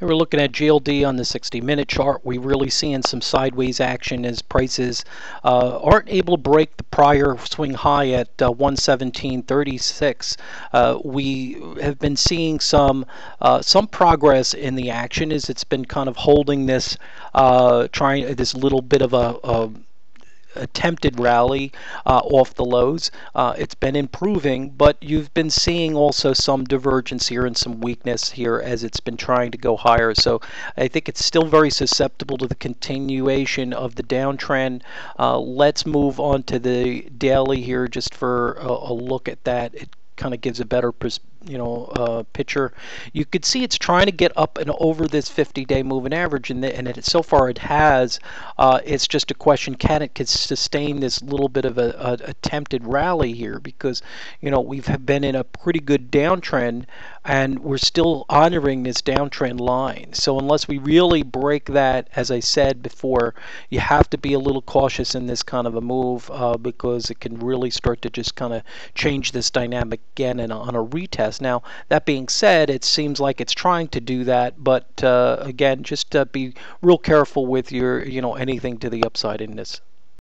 Here we're looking at GLD on the 60 minute chart. We're really seeing some sideways action as prices uh, aren't able to break the prior swing high at uh, 117.36. Uh, we have been seeing some uh, some progress in the action as it's been kind of holding this uh, trying this little bit of a, a attempted rally uh, off the lows. Uh, it's been improving, but you've been seeing also some divergence here and some weakness here as it's been trying to go higher. So I think it's still very susceptible to the continuation of the downtrend. Uh, let's move on to the daily here just for a, a look at that. It kind of gives a better perspective you know uh, picture, you could see it's trying to get up and over this 50-day moving average, and, the, and it, so far it has. Uh, it's just a question: can it can sustain this little bit of a, a, attempted rally here? Because you know we've been in a pretty good downtrend, and we're still honoring this downtrend line. So unless we really break that, as I said before, you have to be a little cautious in this kind of a move uh, because it can really start to just kind of change this dynamic again and on a retest now, that being said, it seems like it's trying to do that, but uh, again, just uh, be real careful with your, you know, anything to the upside in this.